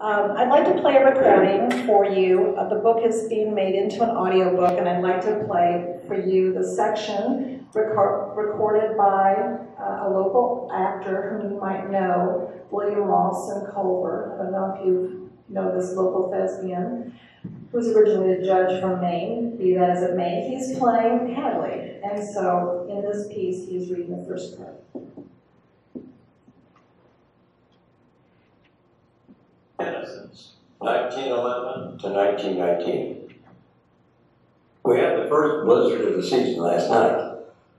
Um, I'd like to play a recording for you. Uh, the book is being made into an audiobook, and I'd like to play for you the section record, recorded by uh, a local actor whom you might know, William Lawson Culver. I don't know if you know this local thespian, who's originally a judge from Maine, be that as it may. He's playing Hadley, and so in this piece, he's reading the first part. Innocence, 1911 to 1919. We had the first blizzard of the season last night,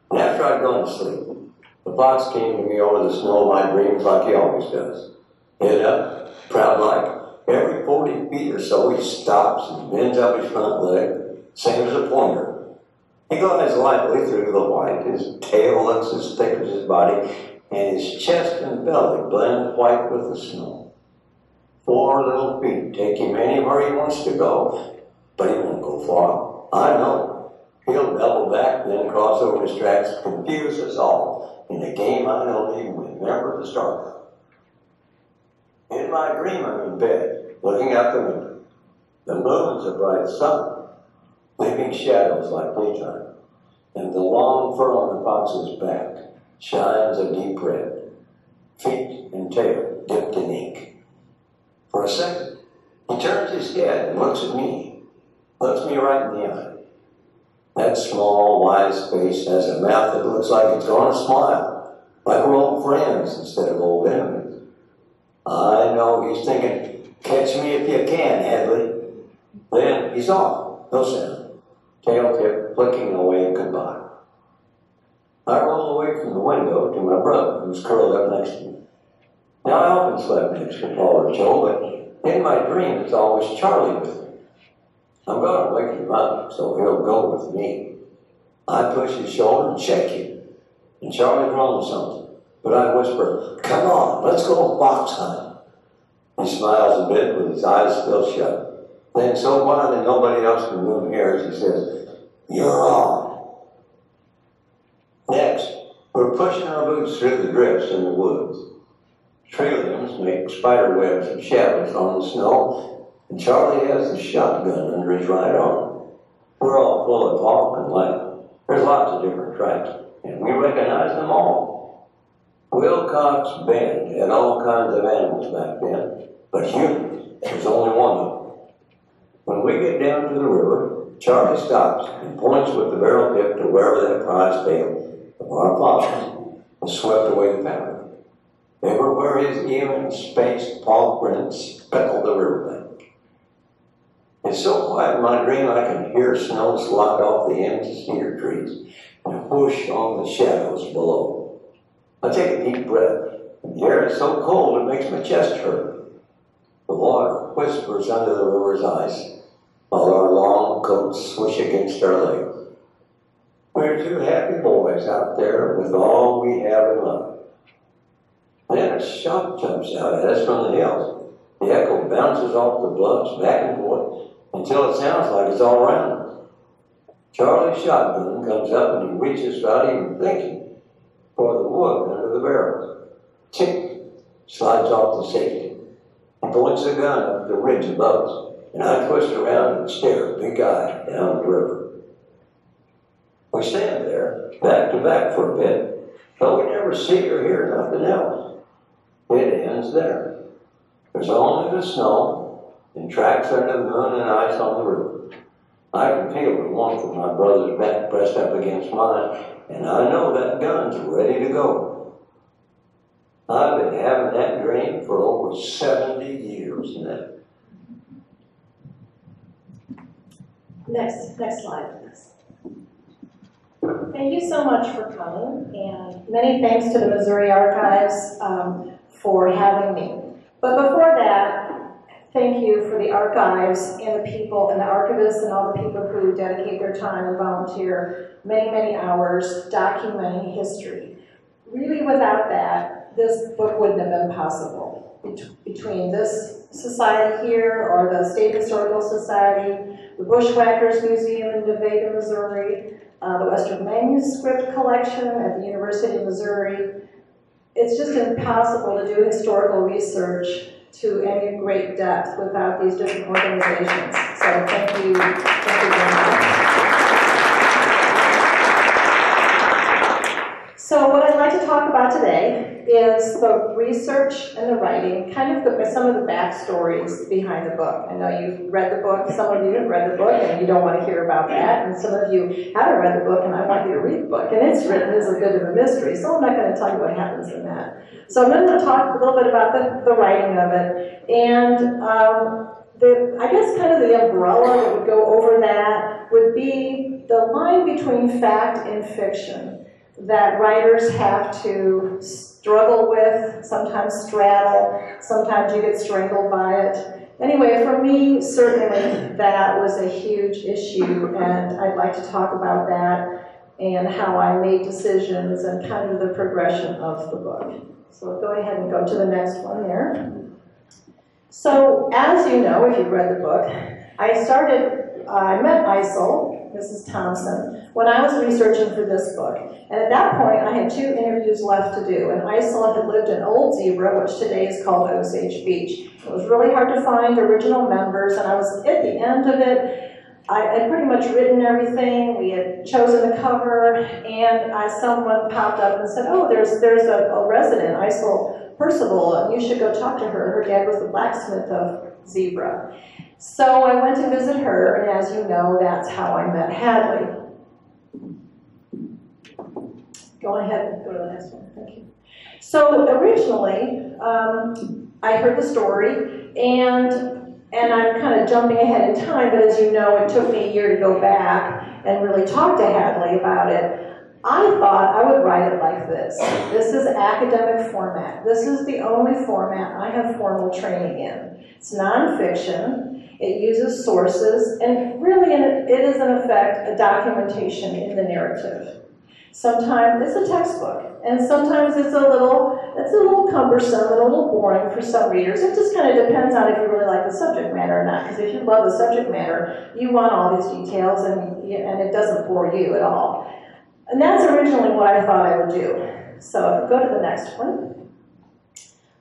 and after I'd gone to sleep, the fox came to me over the snow of my dreams like he always does. Head up, proud like, every 40 feet or so he stops and bends up his front leg, same as a pointer. He glides lightly through the white, his tail looks as thick as his body, and his chest and belly blend white with the snow. Four little feet take him anywhere he wants to go, but he won't go far. I know. He'll double back, then cross over his tracks, confuse us all in a game I don't even remember the start. In my dream, I'm in bed, looking out the window. The moon's a bright sun, leaving shadows like daytime, and the long fur on the fox's back shines a deep red, feet and tail dipped in ink. For a second, he turns his head and looks at me, looks me right in the eye. That small, wise face has a mouth that looks like it's going to smile, like we're old friends instead of old enemies. I know he's thinking, catch me if you can, Hadley. Then he's off, no sound, tail tip flicking away goodbye. I roll away from the window to my brother, who's curled up next to me. Now, I often slept next to Paul or Joe, but in my dream, it's always Charlie with me. I'm going to wake him up, so he'll go with me. I push his shoulder and shake him, and Charlie groans something. But I whisper, Come on, let's go box hunting. He smiles a bit with his eyes still shut. Then, so that nobody else in the room hears, he says, You're on. Next, we're pushing our boots through the drifts in the woods. Trilliums make spider webs and shadows on the snow, and Charlie has the shotgun under his right arm. We're all full of talk and laugh. There's lots of different tracks, and we recognize them all. Wilcox Bend had all kinds of animals back then, but humans, there's only one of them. When we get down to the river, Charlie stops and points with the barrel tip to wherever that prize tail of our fox has swept away the powder. Everywhere his even paw prints speckle the riverbank. It's so quiet in my dream I can hear snow slide off the ends of cedar trees and whoosh on the shadows below. I take a deep breath, the air is so cold it makes my chest hurt. The water whispers under the river's ice, while our long coats swish against our legs. We're two happy boys out there with all we have in life. Then a shot jumps out at us from the hills. The echo bounces off the bluffs back and forth until it sounds like it's all around us. Charlie's shotgun comes up and he reaches without even thinking for the wood under the barrels. Tick! Slides off the safety. He points the gun up the ridge above us, and I twist around and stare big-eyed down the river. We stand there, back to back for a bit, but we never see or hear nothing else. It ends there. There's only the snow and tracks under the moon and ice on the river. I can feel the warmth of my brother's back pressed up against mine, and I know that gun's ready to go. I've been having that dream for over 70 years now. Next, next slide, please. Thank you so much for coming, and many thanks to the Missouri Archives um, for having me. But before that, thank you for the archives and the people and the archivists and all the people who dedicate their time and volunteer many, many hours documenting history. Really without that, this book wouldn't have been possible. Between this society here or the State Historical Society, the Bushwhackers Museum in Nevada, Missouri, uh, the Western Manuscript Collection at the University of Missouri, it's just impossible to do historical research to any great depth without these different organizations. So thank you, thank you very much. So what I'd like to talk about today is the research and the writing, kind of the, some of the backstories behind the book. I know you've read the book, some of you have read the book and you don't want to hear about that, and some of you haven't read the book and I want you to book. And it's written as a bit of a mystery, so I'm not going to tell you what happens in that. So I'm going to talk a little bit about the, the writing of it. And um, the, I guess kind of the umbrella that would go over that would be the line between fact and fiction that writers have to struggle with, sometimes straddle, sometimes you get strangled by it. Anyway, for me, certainly that was a huge issue, and I'd like to talk about that and how I made decisions and kind of the progression of the book. So go ahead and go to the next one there. So, as you know, if you've read the book, I started, uh, I met Isel, Mrs. Thompson, when I was researching for this book. And at that point, I had two interviews left to do. And Isel had lived in Old Zebra, which today is called Osage Beach. It was really hard to find original members, and I was at the end of it. I had pretty much written everything. We had chosen the cover, and uh, someone popped up and said, "Oh, there's there's a, a resident, Isel Percival, and you should go talk to her. Her dad was the blacksmith of Zebra." So I went to visit her, and as you know, that's how I met Hadley. Go ahead and go to the next one. Thank you. So originally, um, I heard the story, and and I'm kind of jumping ahead in time, but as you know, it took me a year to go back and really talk to Hadley about it. I thought I would write it like this. This is academic format. This is the only format I have formal training in. It's nonfiction. It uses sources, and really, it is in effect a documentation in the narrative. Sometimes it's a textbook, and sometimes it's a little it's a little cumbersome and a little boring for some readers. It just kind of depends on if you really like the subject matter or not. Because if you love the subject matter, you want all these details, and and it doesn't bore you at all. And that's originally what I thought I would do. So go to the next one.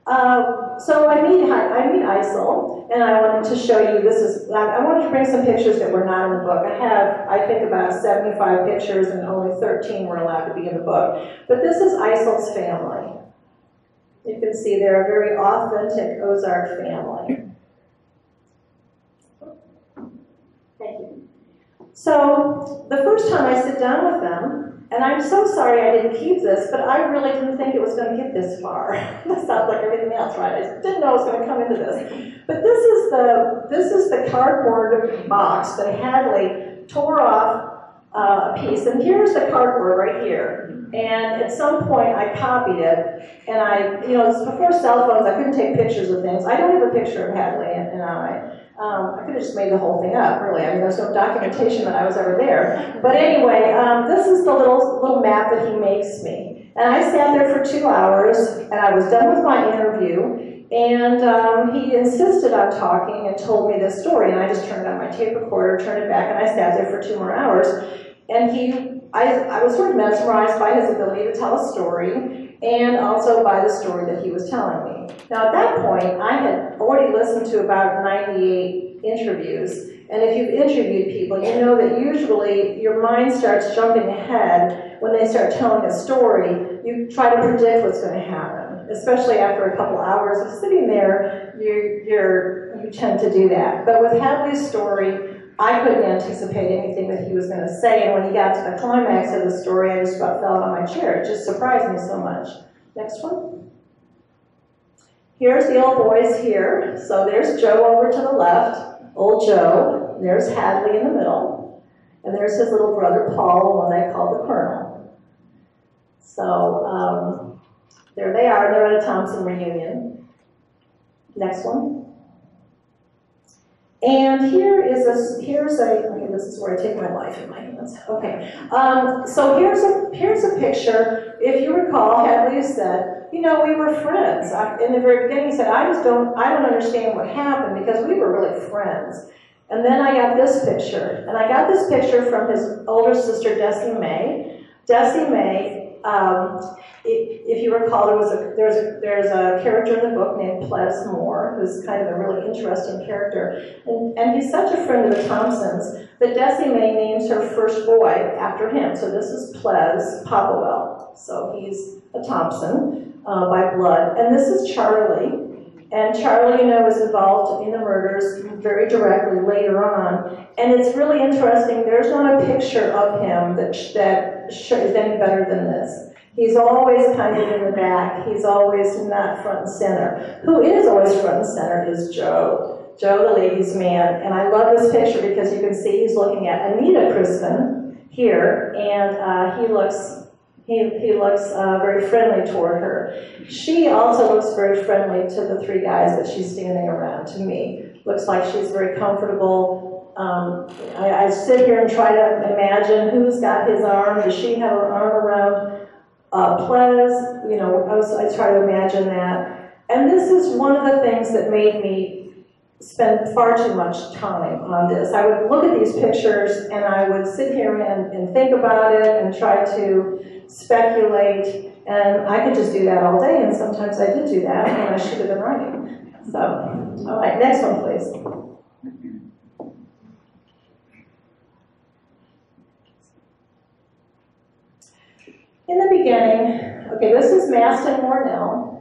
Um, so I meet I meet Isel, and I wanted to show you. This is I wanted to bring some pictures that were not in the book. I have I think about 75 pictures, and only 13 were allowed to be in the book. But this is Isel's family. You can see they're a very authentic Ozark family. Thank you. So the first time I sit down with them, and I'm so sorry I didn't keep this, but I really didn't think it was going to get this far. that sounds like everything else, right? I didn't know it was going to come into this. But this is the this is the cardboard box that Hadley tore off uh, a piece, and here's the cardboard right here. And at some point, I copied it, and I, you know, it's before cell phones, I couldn't take pictures of things. I don't have a picture of Hadley and, and I. Um, I could have just made the whole thing up, really. I mean, there's no documentation that I was ever there. But anyway, um, this is the little little map that he makes me. And I sat there for two hours, and I was done with my interview, and um, he insisted on talking and told me this story, and I just turned on my tape recorder, turned it back, and I sat there for two more hours. And he, I, I was sort of mesmerized by his ability to tell a story, and also by the story that he was telling me. Now, at that point, I had already listened to about 98 interviews, and if you've interviewed people, you know that usually your mind starts jumping ahead when they start telling a story. You try to predict what's going to happen, especially after a couple hours of sitting there. You you're you tend to do that. But with Hadley's story, I couldn't anticipate anything that he was going to say, and when he got to the climax of the story, I just about fell of my chair. It just surprised me so much. Next one. Here's the old boys here. So there's Joe over to the left, old Joe. There's Hadley in the middle. And there's his little brother Paul, the one they call the Colonel. So um, there they are. They're at a Thompson reunion. Next one. And here is a here's a okay, this is where I take my life in my hands. Okay, um, so here's a here's a picture. If you recall, Hadley said, you know, we were friends. I, in the very beginning, he said, I just don't I don't understand what happened because we were really friends. And then I got this picture, and I got this picture from his older sister, Desi May. Desi May um, if, you recall, there was a, there's a, there's a character in the book named Ples Moore, who's kind of a really interesting character. And, and he's such a friend of the Thompsons that Desi May names her first boy after him. So this is Ples Popplewell. So he's a Thompson uh, by blood. And this is Charlie. And Charlie, you know, was involved in the murders very directly later on. And it's really interesting, there's not a picture of him that, that is any better than this. He's always kind of in the back. He's always not front and center. Who is always front and center is Joe. Joe, the ladies' man. And I love this picture because you can see he's looking at Anita Crismon here, and uh, he looks he, he looks uh, very friendly toward her. She also looks very friendly to the three guys that she's standing around, to me. Looks like she's very comfortable. Um, I, I, sit here and try to imagine who's got his arm. Does she have her arm around uh, Ples? You know, I, was, I try to imagine that. And this is one of the things that made me spend far too much time on this. I would look at these pictures and I would sit here and, and think about it and try to speculate, and I could just do that all day, and sometimes I did do that when I should have been writing. So, all right, next one, please. In the beginning, okay, this is Maston Warnell,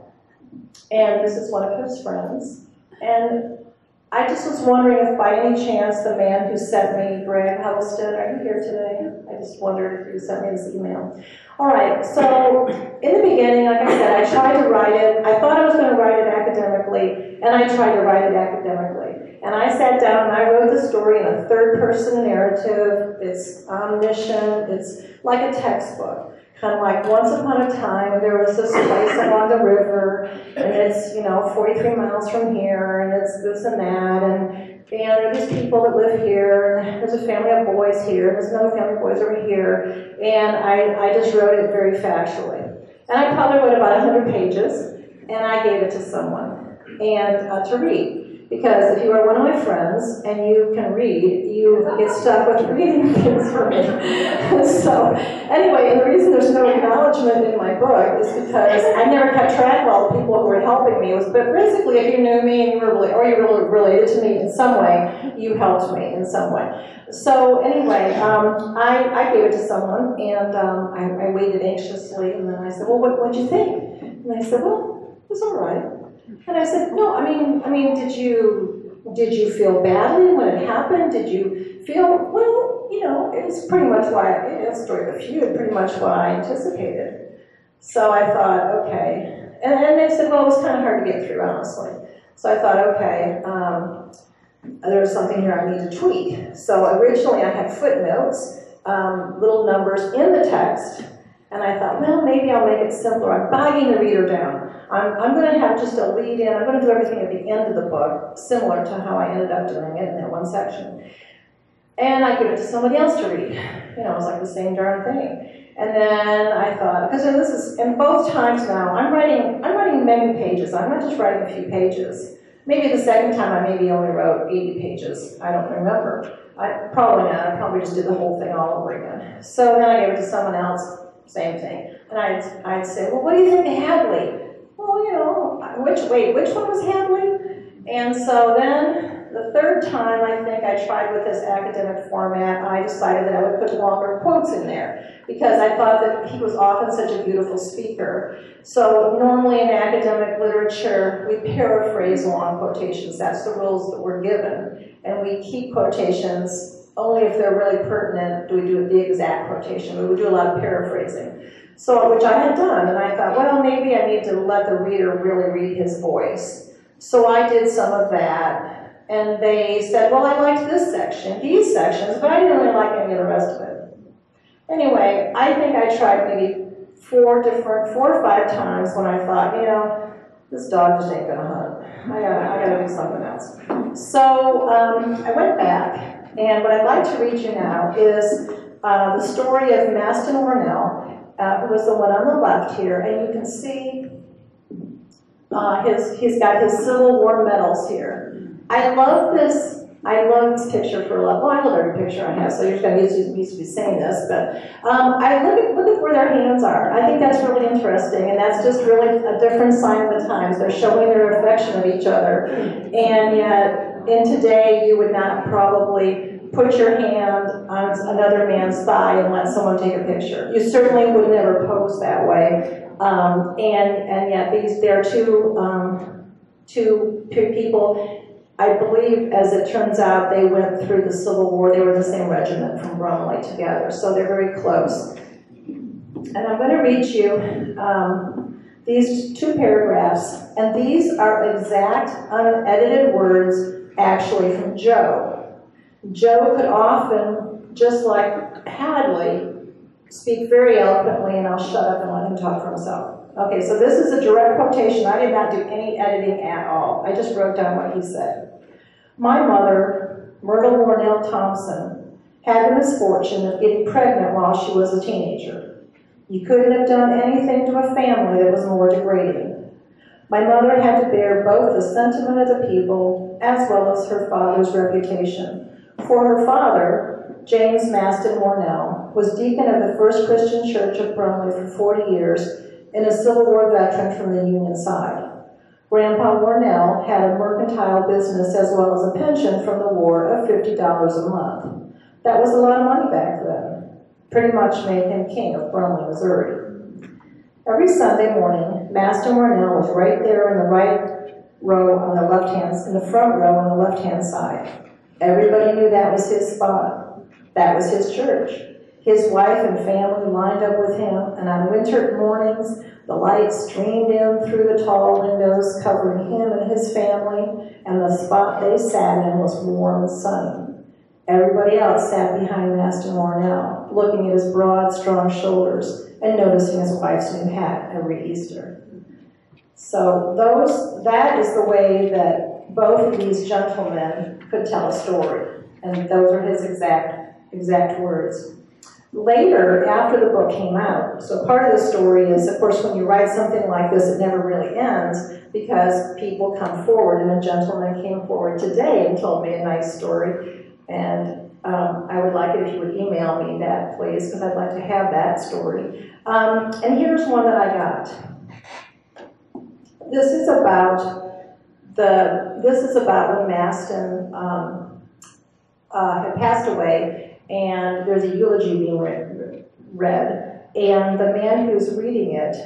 and this is one of his friends. And I just was wondering if by any chance the man who sent me, Greg Huddleston, are you here today? I just wondered if you sent me this email. All right, so in the beginning, like I said, I tried to write it. I thought I was going to write it academically, and I tried to write it academically. And I sat down and I wrote the story in a third person narrative. It's omniscient, it's like a textbook kind of like once upon a time there was this place along the river and it's you know 43 miles from here and it's this and that and and there's people that live here and there's a family of boys here and there's another family of boys over here and I, I just wrote it very factually. And I probably wrote about 100 pages and I gave it to someone and uh, to read because if you are one of my friends and you can read, you get stuck with reading things for me. so, anyway, and the reason there's no acknowledgement in my book is because I never kept track of all the people who were helping me. Was, but basically, if you knew me and you were really, or you were related to me in some way, you helped me in some way. So anyway, um, I, I gave it to someone, and um, I, I waited anxiously, and then I said, well, what, what'd you think? And they said, well, it was all right. And I said, no, I mean, I mean, did you, did you feel badly when it happened? Did you feel, well, you know, it was pretty much what I, it's of a feud, pretty much what I anticipated. So I thought, okay. And, and they said, well, it was kind of hard to get through, honestly. So I thought, okay, um, there's something here I need to tweak. So originally I had footnotes, um, little numbers in the text, and I thought, well, maybe I'll make it simpler. I'm bogging the reader down. I'm, I'm going to have just a lead in. I'm going to do everything at the end of the book, similar to how I ended up doing it in that one section. And I give it to somebody else to read. You know, it's like the same darn thing. And then I thought, because this is, in both times now, I'm writing, I'm writing many pages. I'm not just writing a few pages. Maybe the second time I maybe only wrote 80 pages. I don't remember. I probably not. I probably just did the whole thing all over again. So then I gave it to someone else same thing. And I'd, I'd say, well, what do you think Hadley? Well, you know, which, wait, which one was handling? And so then the third time I think I tried with this academic format, I decided that I would put longer quotes in there because I thought that he was often such a beautiful speaker. So normally in academic literature, we paraphrase long quotations. That's the rules that we're given. And we keep quotations only if they're really pertinent do we do the exact quotation. We would do a lot of paraphrasing. So, which I had done, and I thought, well, maybe I need to let the reader really read his voice. So I did some of that, and they said, well, I liked this section, these sections, but I didn't really like any of the rest of it. Anyway, I think I tried maybe four different, four or five times when I thought, you know, this dog just ain't gonna hunt. I gotta, I gotta do something else. So um, I went back and what I'd like to read you now is uh, the story of Maston Warnell, uh, who was the one on the left here, and you can see uh, his, he's got his Civil War medals here. I love this I love this picture for a lot, well, I love every picture I have, so you're just gonna use, used to be saying this, but, um, I look at, look at where their hands are. I think that's really interesting, and that's just really a different sign of the times. They're showing their affection of each other. And yet, in today, you would not probably put your hand on another man's thigh and let someone take a picture. You certainly would never pose that way. Um, and, and yet these, they're two, um, two people, I believe, as it turns out, they went through the Civil War, they were in the same regiment from Brumley together, so they're very close. And I'm gonna read you, um, these two paragraphs, and these are exact unedited words actually from Joe. Joe could often, just like Hadley, speak very eloquently, and I'll shut up and let him talk for himself. Okay, so this is a direct quotation. I did not do any editing at all. I just wrote down what he said. My mother, Myrtle Warnell Thompson, had the misfortune of getting pregnant while she was a teenager. You couldn't have done anything to a family that was more degrading. My mother had to bear both the sentiment of the people as well as her father's reputation. For her father, James Maston Warnell, was deacon of the First Christian Church of Brumley for 40 years and a Civil War veteran from the Union side. Grandpa Warnell had a mercantile business as well as a pension from the war of $50 a month. That was a lot of money back then. Pretty much made him king of Brumley, Missouri. Every Sunday morning, Maston Warnell was right there in the right row on the left hand, in the front row on the left hand side. Everybody knew that was his spot. That was his church. His wife and family lined up with him, and on winter mornings, the light streamed in through the tall windows, covering him and his family, and the spot they sat in was warm and sunny. Everybody else sat behind Maston Warnell, looking at his broad, strong shoulders and noticing his wife's new hat every Easter. So those, that is the way that both of these gentlemen could tell a story, and those are his exact, exact words. Later, after the book came out, so part of the story is, of course, when you write something like this, it never really ends because people come forward, and a gentleman came forward today and told me a nice story, and um, I would like it if you would email me that, please, because I'd like to have that story. Um, and here's one that I got. This is about the, this is about when Maston um, uh, had passed away, and there's a eulogy being read, read, and the man who's reading it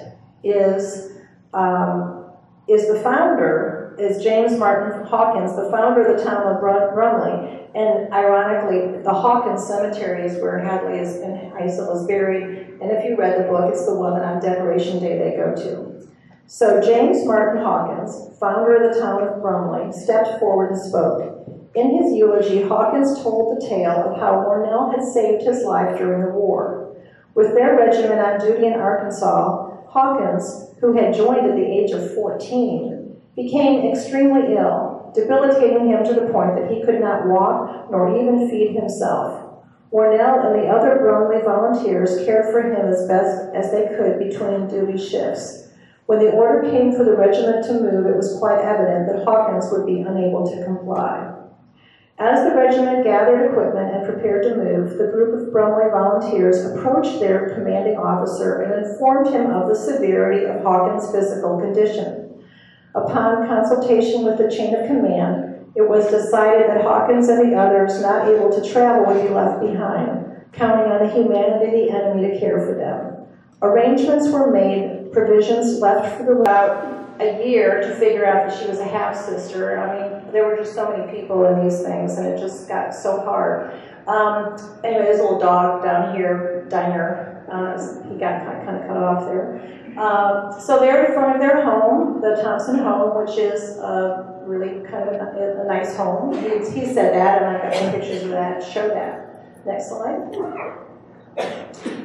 is um, is the founder, is James Martin Hawkins, the founder of the town of Brumley. And ironically, the Hawkins Cemetery is where Hadley is, and Isel is buried. And if you read the book, it's the one that on Decoration Day they go to. So James Martin Hawkins, founder of the town of Brumley, stepped forward and spoke. In his eulogy, Hawkins told the tale of how Warnell had saved his life during the war. With their regiment on duty in Arkansas, Hawkins, who had joined at the age of 14, became extremely ill, debilitating him to the point that he could not walk nor even feed himself. Warnell and the other Brumley volunteers cared for him as best as they could between duty shifts. When the order came for the regiment to move, it was quite evident that Hawkins would be unable to comply. As the regiment gathered equipment and prepared to move, the group of Brumley volunteers approached their commanding officer and informed him of the severity of Hawkins' physical condition. Upon consultation with the chain of command, it was decided that Hawkins and the others not able to travel would be left behind, counting on the humanity of the enemy to care for them. Arrangements were made, provisions left for about a year to figure out that she was a half sister. I mean, there were just so many people in these things, and it just got so hard. Um, anyway, this little dog down here, Diner. Uh, he got kind of, kind of cut off there. Um, so they're in front of their home, the Thompson home, which is uh, really kind of a, a nice home. He, he said that, and I've got some pictures of that show that. Next slide.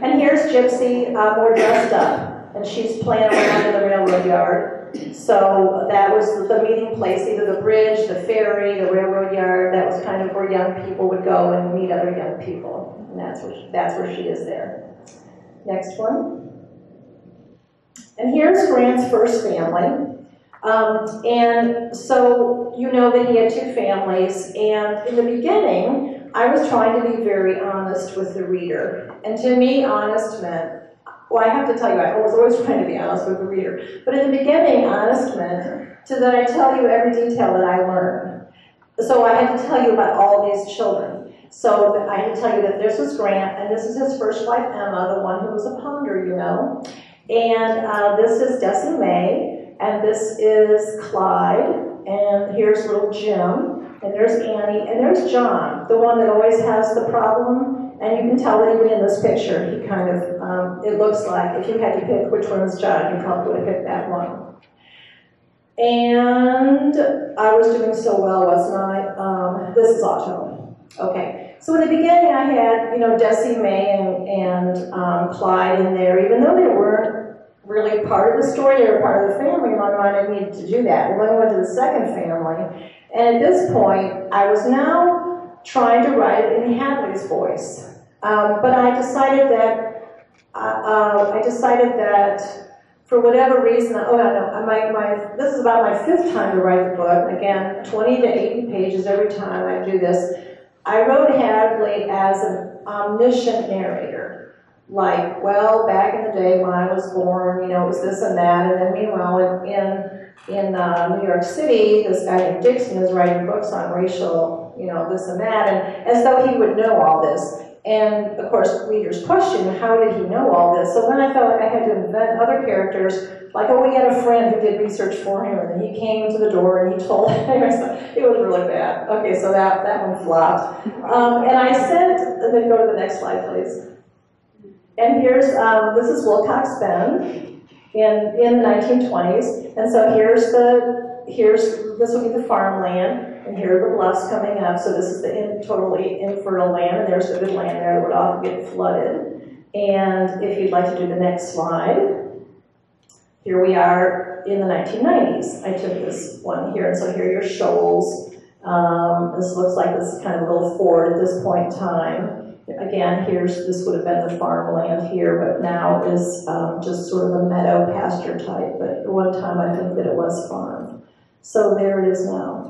And here's Gypsy, uh, more dressed up, and she's playing around in the railroad yard. So that was the meeting place, either the bridge, the ferry, the railroad yard. That was kind of where young people would go and meet other young people. And that's where she, that's where she is there. Next one. And here's Grant's first family. Um, and so you know that he had two families, and in the beginning, I was trying to be very honest with the reader. And to me, honest meant, well, I have to tell you, I was always trying to be honest with the reader. But in the beginning, honest meant to that I tell you every detail that I learned. So I had to tell you about all these children. So I had to tell you that this was Grant, and this is his first wife, Emma, the one who was a ponder, you know. And uh, this is Desi May, and this is Clyde, and here's little Jim, and there's Annie, and there's John, the one that always has the problem. And you can tell that even in this picture, he kind of, um, it looks like if you had to pick which one was John, you probably would have picked that one. And I was doing so well, wasn't I? Um, this is Otto. Okay, so in the beginning I had, you know, Desi May and, and um, Clyde in there, even though they weren't really part of the story, they were part of the family, in my mind I needed to do that. Well, then I went to the second family, and at this point, I was now trying to write it in Hadley's voice. Um, but I decided that, uh, uh, I decided that for whatever reason, oh no, my, my, this is about my fifth time to write the book. Again, 20 to 80 pages every time I do this. I wrote Hadley as an omniscient narrator. Like, well, back in the day when I was born, you know, it was this and that, and then meanwhile in in uh, New York City, this guy named Dixon is writing books on racial, you know, this and that, and as though he would know all this. And of course, readers question, how did he know all this? So then I felt like I had to invent other characters, like, oh, we had a friend who did research for him, and he came to the door and he told him. it was really bad. Okay, so that, that one flopped. Um, and I sent, and then go to the next slide, please. And here's, um, this is Wilcox Bend in, in the 1920s. And so here's the, here's, this will be the farmland. And here are the bluffs coming up, so this is the in, totally infertile land, and there's the good land there that would often get flooded. And if you'd like to do the next slide, here we are in the 1990s. I took this one here, and so here are your shoals. Um, this looks like this is kind of a little ford at this point in time. Again, here's this would have been the farmland here, but now is um, just sort of a meadow pasture type. But at one time, I think that it was farm. So there it is now.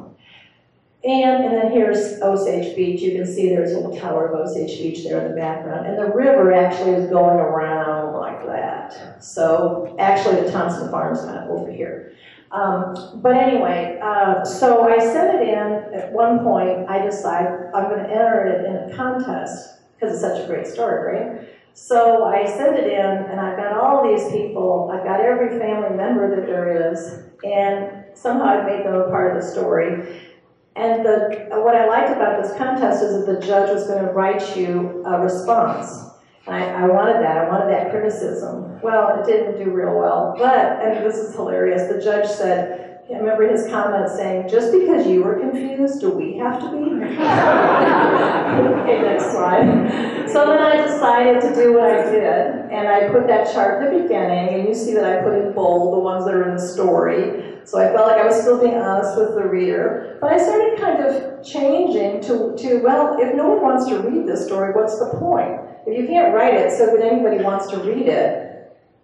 And, and then here's Osage Beach. You can see there's a little tower of Osage Beach there in the background. And the river actually is going around like that. So actually the Thompson Farm's not over here. Um, but anyway, uh, so I sent it in. At one point, I decided I'm going to enter it in a contest because it's such a great story, right? So I sent it in, and I've got all these people. I've got every family member that there is, and somehow I've made them a part of the story. And the, what I liked about this contest is that the judge was going to write you a response. I, I, wanted that. I wanted that criticism. Well, it didn't do real well. But, and this is hilarious, the judge said, I remember his comment saying, just because you were confused, do we have to be? okay, next slide. So then I decided to do what I did, and I put that chart at the beginning, and you see that I put in bold the ones that are in the story. So I felt like I was still being honest with the reader. But I started kind of changing to, to well, if no one wants to read this story, what's the point? If you can't write it so that anybody wants to read it,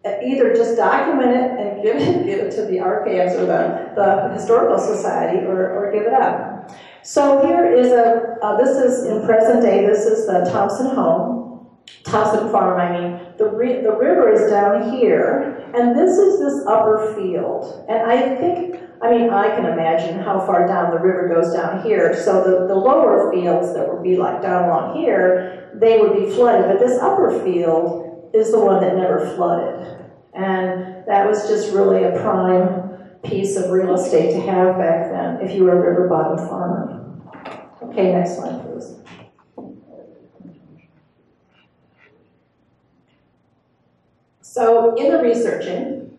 either just document it and give it, give it to the archives or the, the historical society or, or give it up. So here is a, uh, this is in present day, this is the Thompson home, Thompson farm, I mean. The, the river is down here, and this is this upper field. And I think, I mean, I can imagine how far down the river goes down here. So the, the lower fields that would be like down along here, they would be flooded. But this upper field is the one that never flooded. And that was just really a prime piece of real estate to have back then if you were a river bottom farmer. Okay, next slide, please. So in the researching,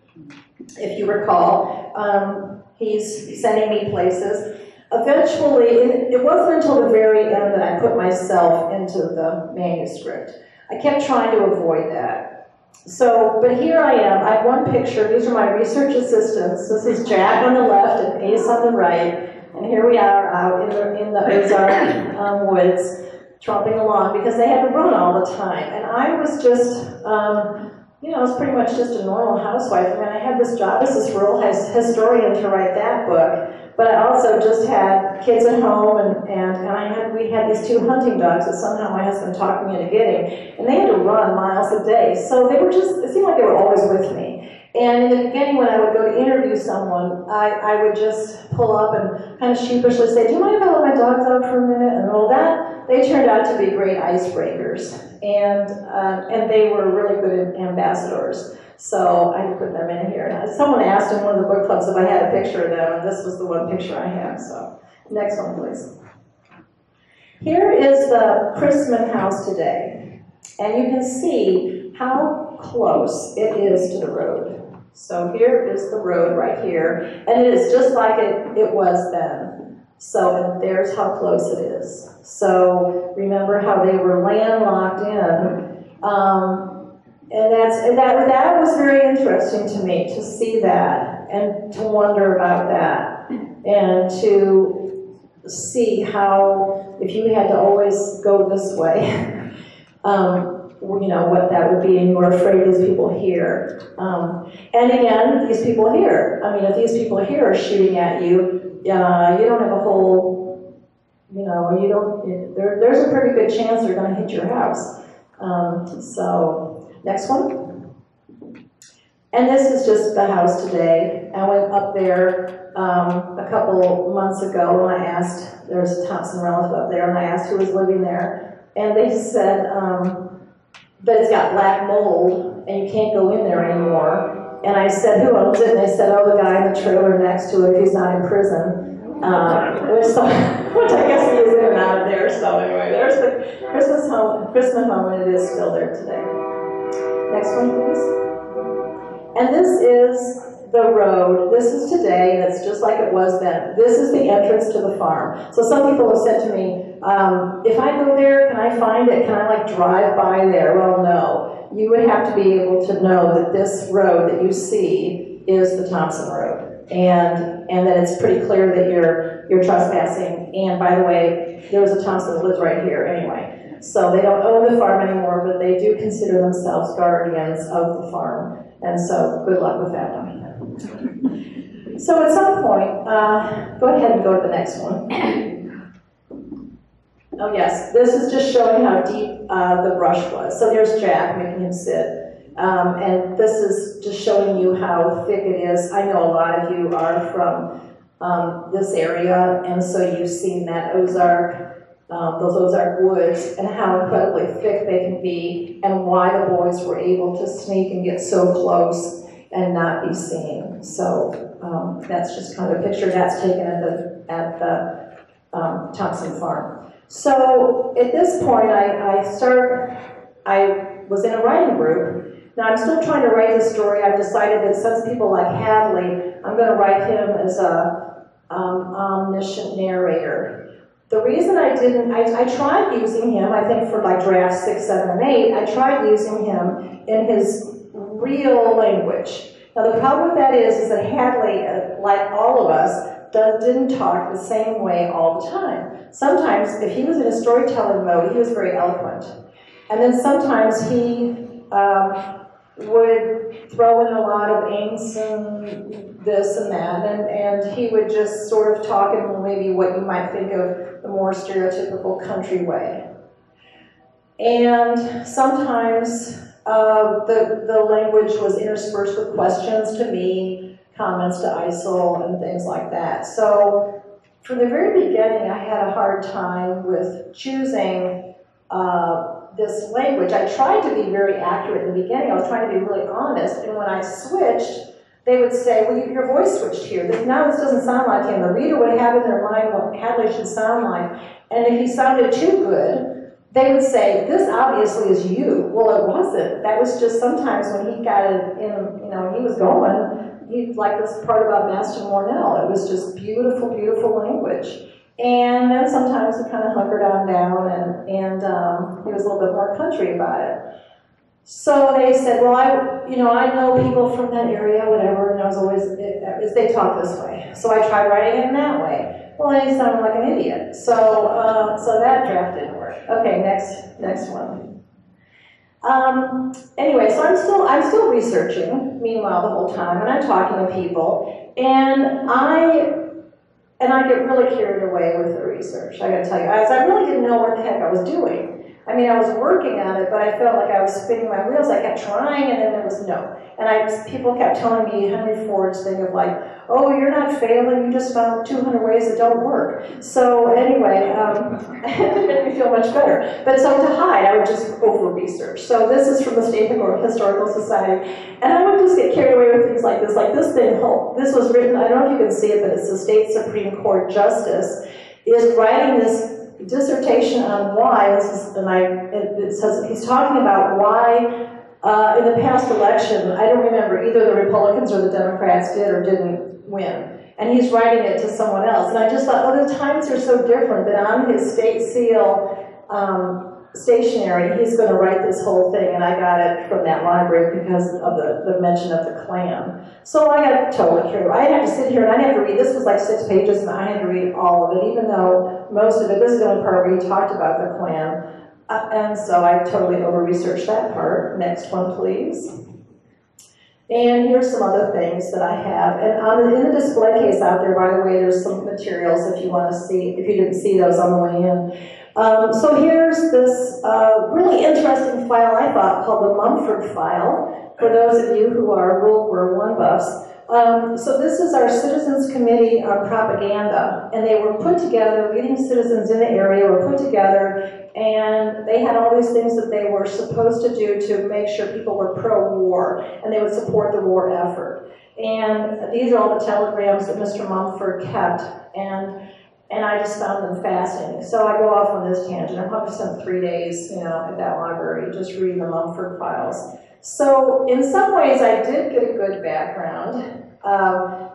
if you recall, um, he's sending me places. Eventually, it, it wasn't until the very end that I put myself into the manuscript. I kept trying to avoid that. So, but here I am. I have one picture. These are my research assistants. This is Jack on the left and Ace on the right. And here we are out in the, in the Ozark um, woods, tromping along because they had to run all the time. And I was just um, you know, I was pretty much just a normal housewife. I mean, I had this job as this rural historian to write that book, but I also just had kids at home, and, and, and I had, we had these two hunting dogs that somehow my husband talked me into getting, and they had to run miles a day, so they were just, it seemed like they were always with me. And in the beginning, when I would go to interview someone, I, I would just pull up and kind of sheepishly say, do you mind if I let my dogs out for a minute? And all that, they turned out to be great icebreakers. And, uh, and they were really good ambassadors. So I put them in here. And someone asked in one of the book clubs if I had a picture of them, and this was the one picture I have. So next one, please. Here is the Crismon house today. And you can see how close it is to the road. So here is the road right here, and it is just like it, it was then. So there's how close it is. So remember how they were landlocked in. Um, and that's and that that was very interesting to me to see that and to wonder about that and to see how if you had to always go this way. um, you know, what that would be, and you were afraid these people here. Um, and again, these people here, I mean, if these people here are shooting at you, uh, you don't have a whole, you know, you don't, there, there's a pretty good chance they're gonna hit your house. Um, so, next one. And this is just the house today. I went up there um, a couple months ago and I asked, there was a Thompson relative up there, and I asked who was living there. And they said, um, but it's got black mold and you can't go in there anymore. And I said, who owns it? And they said, oh, the guy in the trailer next to it, he's not in prison. Um, so, which I guess he is in and out of there. So anyway, there's the Crismon home, Crismon home, and it is still there today. Next one, please. And this is the road. This is today, and it's just like it was then. This is the entrance to the farm. So some people have said to me, um, if I go there, can I find it? Can I like drive by there? Well, no. You would have to be able to know that this road that you see is the Thompson Road. And, and that it's pretty clear that you're, you're trespassing. And by the way, there was a Thompson that lives right here anyway. So they don't own the farm anymore, but they do consider themselves guardians of the farm. And so good luck with that one. So at some point, uh, go ahead and go to the next one. Oh yes, this is just showing how deep uh, the brush was. So there's Jack making him sit. Um, and this is just showing you how thick it is. I know a lot of you are from um, this area, and so you've seen that Ozark, um, those Ozark woods, and how incredibly thick they can be, and why the boys were able to sneak and get so close and not be seen. So um, that's just kind of a picture that's taken at the at the um, Thompson farm. So at this point, I, I start, I was in a writing group. Now I'm still trying to write the story. I've decided that since people like Hadley, I'm going to write him as a um, omniscient narrator. The reason I didn't, I, I tried using him, I think for like draft six, seven, and eight, I tried using him in his real language. Now the problem with that is, is that Hadley, uh, like all of us, didn't talk the same way all the time. Sometimes, if he was in a storytelling mode, he was very eloquent. And then sometimes he um, would throw in a lot of angst and this and that, and, and he would just sort of talk in maybe what you might think of the more stereotypical country way. And sometimes uh, the, the language was interspersed with questions to me, comments to Isel, and things like that. So from the very beginning, I had a hard time with choosing uh, this language. I tried to be very accurate in the beginning. I was trying to be really honest. And when I switched, they would say, well, your voice switched here. Now this doesn't sound like him. The reader would have in their mind what Hadley should sound like. And if he sounded too good, they would say, this obviously is you. Well, it wasn't. That was just sometimes when he got in, you know, he was going, he, like this part about Maston Warnell, it was just beautiful, beautiful language. And then sometimes he kind of hunkered on down and, and um, he was a little bit more country about it. So they said, well, I, you know, I know people from that area, whatever, and I was always, it, they talk this way. So I tried writing it in that way. Well, I sounded like an idiot. So, uh, so that draft didn't work. Okay, next, next one. Um, anyway, so I'm still, I'm still researching, meanwhile, the whole time, and I'm talking to people, and I, and I get really carried away with the research, I gotta tell you, as I really didn't know what the heck I was doing. I mean, I was working on it, but I felt like I was spinning my wheels, I kept trying, and then there was no. And I, people kept telling me Henry Ford's thing of like, oh, you're not failing, you just found 200 ways that don't work. So anyway, um, it made me feel much better. But so to hide, I would just over research. So this is from the State Historical Society, and I would just get carried away with things like this. Like this thing, this was written, I don't know if you can see it, but it's the State Supreme Court Justice is writing this dissertation on why, this is, and I, it, it says, he's talking about why uh, in the past election, I don't remember, either the Republicans or the Democrats did or didn't win. And he's writing it to someone else. And I just thought, oh, the times are so different that on his state seal um, stationery, he's going to write this whole thing. And I got it from that library because of the, the mention of the Klan. So I got totally carried I had to sit here and I had to read, this was like six pages, and I had to read all of it, even though most of it, this is the only part where he talked about the Klan. Uh, and so I totally over-researched that part. Next one, please. And here's some other things that I have. And on the, in the display case out there, by the way, there's some materials if you want to see, if you didn't see those on the way in. Um, so here's this uh, really interesting file I thought called the Mumford file, for those of you who are World War I buffs. Um, so this is our Citizens Committee on Propaganda, and they were put together, leading citizens in the area were put together, and they had all these things that they were supposed to do to make sure people were pro-war, and they would support the war effort. And these are all the telegrams that Mr. Mumford kept, and and I just found them fascinating. So I go off on this tangent. I probably spent three days, you know, at that library just reading the Mumford files. So in some ways, I did get a good background um,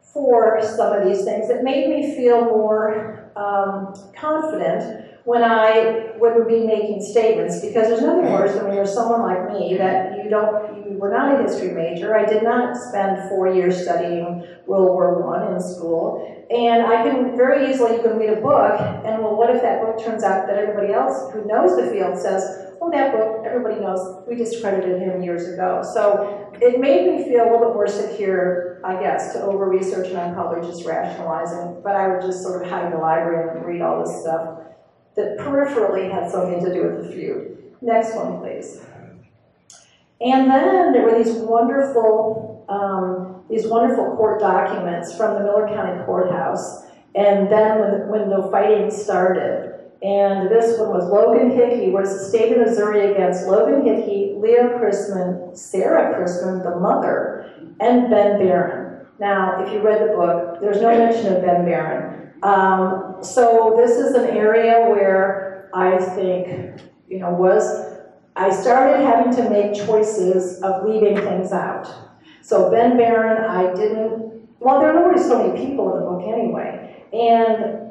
for some of these things. It made me feel more um, confident when I wouldn't be making statements because there's nothing worse than when you're someone like me that you don't, you were not a history major. I did not spend four years studying World War One in school. And I can very easily, you can read a book and well, what if that book turns out that everybody else who knows the field says, well, that book, everybody knows, we discredited him years ago. So it made me feel a little bit more secure, I guess, to over-research and I'm probably just rationalizing, but I would just sort of hide in the library and read all this stuff that peripherally had something to do with the feud. Next one, please. And then there were these wonderful, um, these wonderful court documents from the Miller County Courthouse. And then when, when the fighting started, and this one was Logan Hickey, was the state of Missouri against Logan Hickey, Leo Crismon, Sarah Crismon, the mother, and Ben Barron. Now, if you read the book, there's no mention of Ben Barron. Um, so this is an area where I think, you know, was, I started having to make choices of leaving things out. So Ben Barron, I didn't, well, there are already so many people in the book anyway. And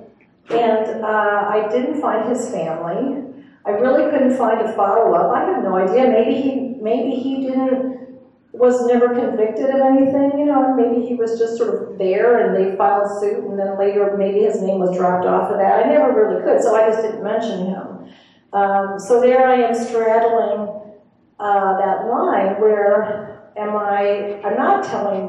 and uh, I didn't find his family. I really couldn't find a follow-up. I have no idea. Maybe he, maybe he didn't, was never convicted of anything, you know, maybe he was just sort of there and they filed suit and then later maybe his name was dropped off of that. I never really could, so I just didn't mention him. Um, so there I am straddling uh, that line where am I, I'm not telling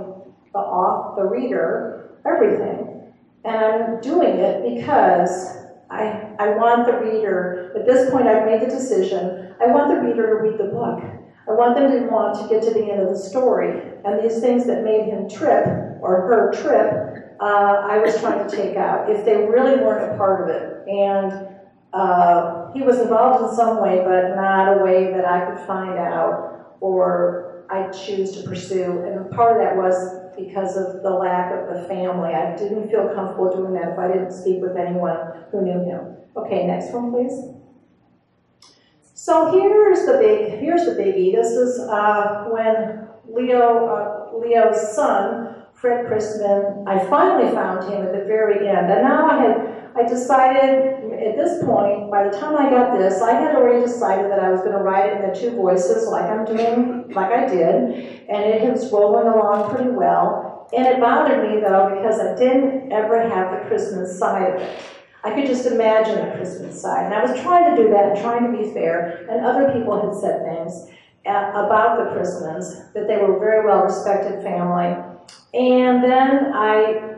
the the reader everything. And I'm doing it because I, I want the reader, at this point I've made the decision, I want the reader to read the book. I want them to want to get to the end of the story. And these things that made him trip, or her trip, uh, I was trying to take out, if they really weren't a part of it. And uh, he was involved in some way, but not a way that I could find out or I choose to pursue. And part of that was because of the lack of the family. I didn't feel comfortable doing that if I didn't speak with anyone who knew him. Okay, next one, please. So here's the big, here's the biggie. This is uh, when Leo, uh, Leo's son, Fred Crismon, I finally found him at the very end. And now I had I decided at this point, by the time I got this, I had already decided that I was going to write it in the two voices like I'm doing, like I did, and it was rolling along pretty well. And it bothered me though because I didn't ever have the Crismons side of it. I could just imagine a Crismons side. And I was trying to do that and trying to be fair, and other people had said things uh, about the Crismons, that they were very well-respected family. And then I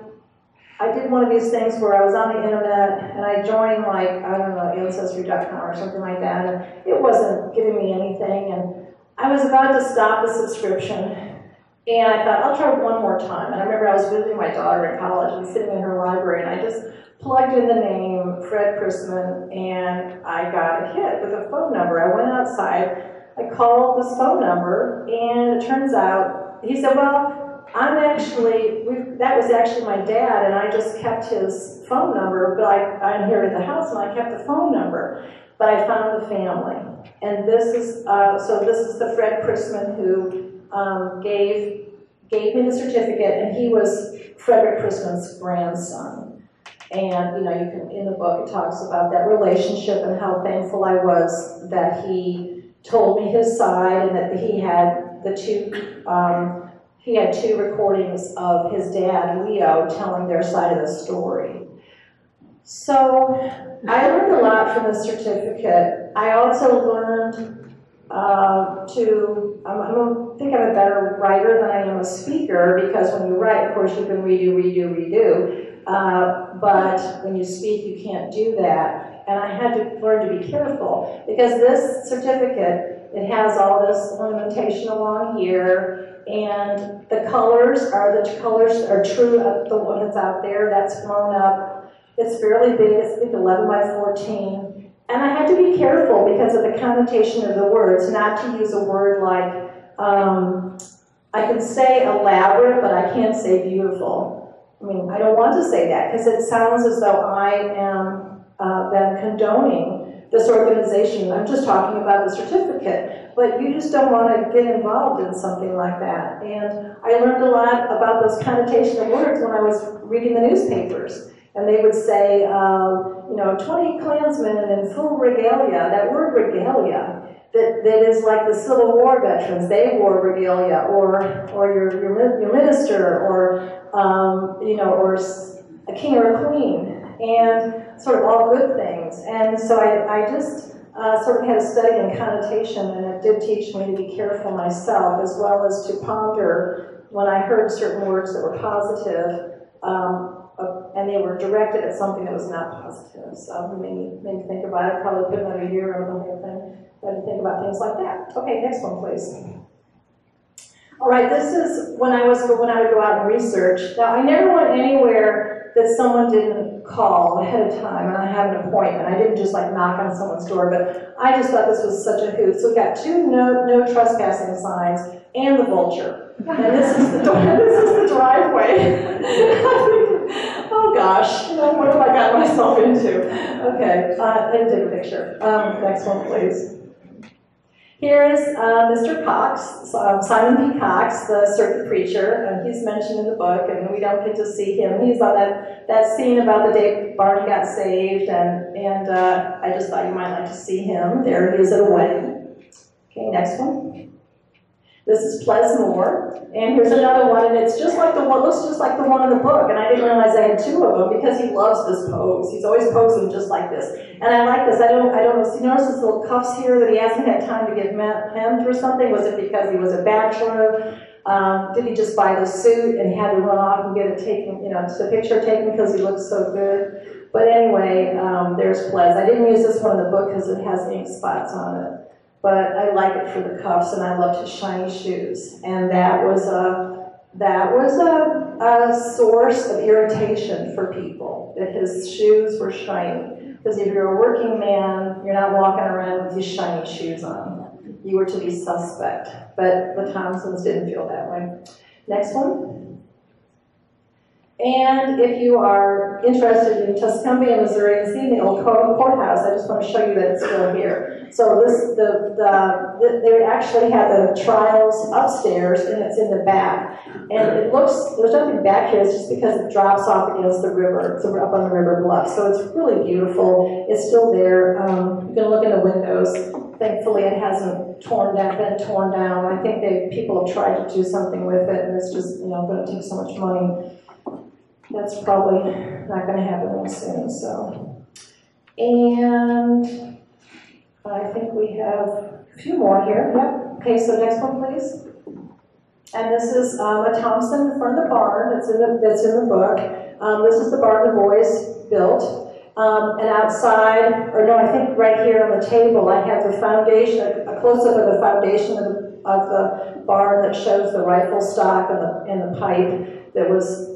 I did one of these things where I was on the internet and I joined like, I don't know, ancestry.com or something like that, and it wasn't giving me anything, and I was about to stop the subscription, and I thought, I'll try one more time. And I remember I was visiting my daughter in college and sitting in her library, and I just plugged in the name Fred Crismon, and I got a hit with a phone number. I went outside, I called this phone number, and it turns out, he said, well, I'm actually, that was actually my dad, and I just kept his phone number, but I, I'm here at the house, and I kept the phone number. But I found the family. And this is, uh, so this is the Fred Crismon who um, gave, gave me the certificate, and he was Frederick Crismon's grandson. And, you know, you can, in the book, it talks about that relationship and how thankful I was that he told me his side and that he had the two, um, he had two recordings of his dad, Leo, telling their side of the story. So I learned a lot from the certificate. I also learned uh, to, I'm, I think I'm a better writer than I am a speaker because when you write, of course, you can redo, redo, redo. Uh, but when you speak, you can't do that. And I had to learn to be careful because this certificate, it has all this ornamentation along here, and the colors are the colors are true of the one that's out there that's grown up. It's fairly big, it's think 11 by 14. And I had to be careful because of the connotation of the words, not to use a word like, um, I can say elaborate, but I can't say beautiful. I mean, I don't want to say that because it sounds as though I am uh, then condoning this organization. I'm just talking about the certificate, but you just don't want to get involved in something like that. And I learned a lot about those connotation of words when I was reading the newspapers. And they would say, um, you know, 20 Klansmen in full regalia. That word regalia, that, that is like the Civil War veterans. They wore regalia, or or your your, your minister, or um, you know, or a king or a queen, and sort of all good things. And so I, I just uh, sort of had a study in connotation, and it did teach me to be careful myself, as well as to ponder when I heard certain words that were positive. Um, uh, and they were directed at something that was not positive. So it made think about it. Probably put another year on the whole to think about things like that. Okay, next one, please. All right, this is when I was when I would go out and research. Now, I never went anywhere that someone didn't call ahead of time, and I had an appointment. I didn't just like knock on someone's door, but I just thought this was such a hoot. So we got two no no trespassing signs and the vulture. And this is the door, this is the driveway. oh gosh, what have I got myself into? Okay, uh, and take a picture. Um, next one, please. Here is uh, Mr. Cox, um, Simon P. Cox, the circuit preacher, and he's mentioned in the book, and we don't get to see him. He's on that, that scene about the day Barney got saved, and, and uh, I just thought you might like to see him. There he is at a wedding. Okay, next one. This is Ples Moore, and here's another one, and it's just like the one, looks just like the one in the book, and I didn't realize I had two of them because he loves this pose. He's always posing just like this, and I like this. I don't, I don't know. See, notice his little cuffs here that he hasn't had time to get hemmed or something. Was it because he was a bachelor? Um, did he just buy the suit and he had to run off and get it taken, you know, the picture taken because he looks so good? But anyway, um, there's Ples. I didn't use this one in the book because it has ink spots on it but I like it for the cuffs and I loved his shiny shoes. And that was a, that was a, a source of irritation for people, that his shoes were shiny. Because if you're a working man, you're not walking around with these shiny shoes on. You were to be suspect. But the Thompsons didn't feel that way. Next one. And if you are interested in Tuscumbia, Missouri, and seeing the old courthouse, I just want to show you that it's still here. So this, the, the, they actually had the trials upstairs, and it's in the back. And it looks, there's nothing back here, it's just because it drops off against the river. It's up on the river bluff, so it's really beautiful. It's still there. Um, you can look in the windows. Thankfully, it hasn't torn down, been torn down. I think they people have tried to do something with it, and it's just, you know, going to take so much money. That's probably not gonna happen real soon, so. And I think we have a few more here, yep, okay, so next one, please. And this is, um, a Thompson in front of the barn, that's in the, that's in the book. Um, this is the barn the boys built. Um, and outside, or no, I think right here on the table, I have the foundation, a close-up of the foundation of the, of the barn that shows the rifle stock and the, and the pipe that was,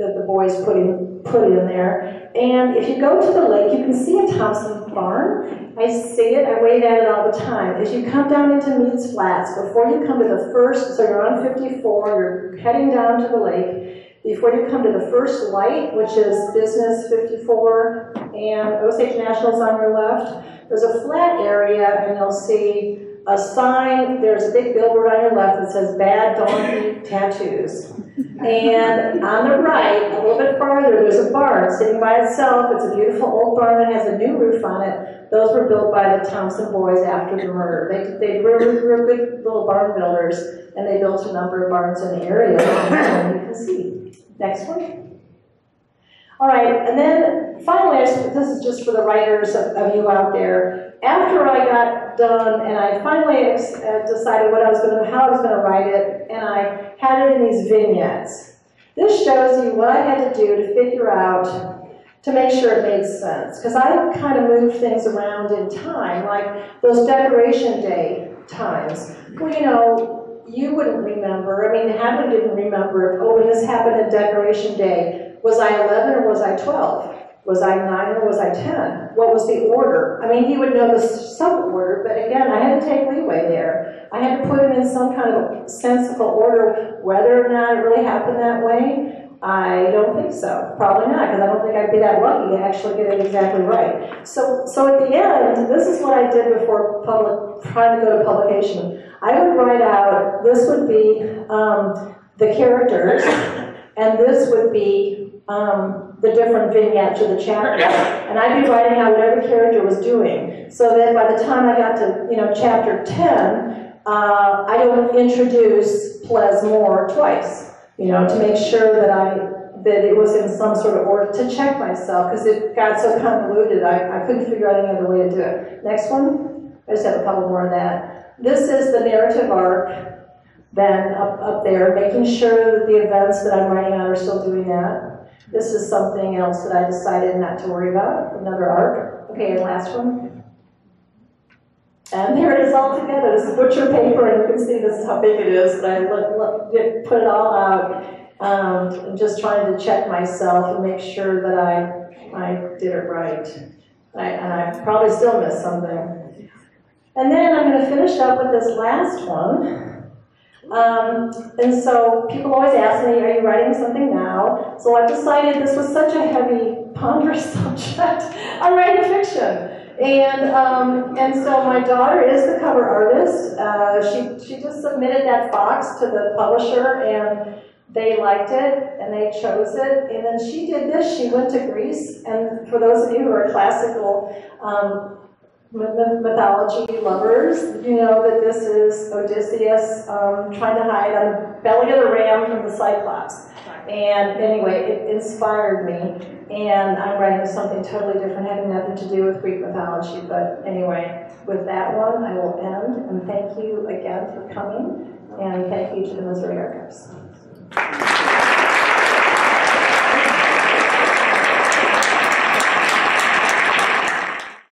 that the boys put in, put in there. And if you go to the lake, you can see a Thompson barn. I see it, I wave at it all the time. As you come down into Meads Flats, before you come to the first, so you're on 54, you're heading down to the lake, before you come to the first light, which is Business 54 and Osage National's on your left, there's a flat area and you'll see a sign, there's a big billboard on your left that says Bad Donkey Tattoos. And on the right, a little bit farther, there's a barn sitting by itself. It's a beautiful old barn that has a new roof on it. Those were built by the Thompson boys after the murder. They, they were, were good little barn builders, and they built a number of barns in the area, you can see. Next one. All right, and then finally, this is just for the writers of, of you out there. After I got done and I finally uh, decided what I was going to, how I was going to write it, and I had it in these vignettes. This shows you what I had to do to figure out to make sure it made sense. Because I kind of moved things around in time, like those decoration day times. Well, you know, you wouldn't remember. I mean, Hadley didn't remember. Oh, when this happened at decoration day, was I 11 or was I 12? Was I 9 or was I 10? What was the order? I mean, he would know the sub order, but again, I had to take leeway there. I had to put him in some kind of sensible order, whether or not it really happened that way. I don't think so. Probably not, because I don't think I'd be that lucky to actually get it exactly right. So, so at the end, this is what I did before public, trying to go to publication. I would write out, this would be um, the characters, and this would be um, the different vignettes or the chapters. And I'd be writing out what every character was doing. So that by the time I got to, you know, chapter 10, uh, I don't introduce Ples Moore twice, you know, to make sure that I, that it was in some sort of order, to check myself, because it got so convoluted, I, I couldn't figure out any other way to do it. Next one, I just have a couple more of that. This is the narrative arc, then up, up there, making sure that the events that I'm writing out are still doing that. This is something else that I decided not to worry about, another arc. Okay, and last one. And there it is all together. This is butcher paper, and you can see this is how big it is, but I look, look, put it all out. Um, I'm just trying to check myself and make sure that I, I did it right. I, and I probably still missed something. And then I'm gonna finish up with this last one. Um, and so people always ask me, are you writing something now? So I've decided this was such a heavy, ponderous subject. I'm writing fiction. And, um, and so my daughter is the cover artist. Uh, she, she just submitted that box to the publisher and they liked it and they chose it. And then she did this. She went to Greece. And for those of you who are classical um, mythology lovers, you know that this is Odysseus um, trying to hide on the belly of the ram from the Cyclops. And anyway, it inspired me, and I'm writing something totally different, having nothing to do with Greek mythology. But anyway, with that one, I will end, and thank you again for coming, and thank you to the Missouri Archives.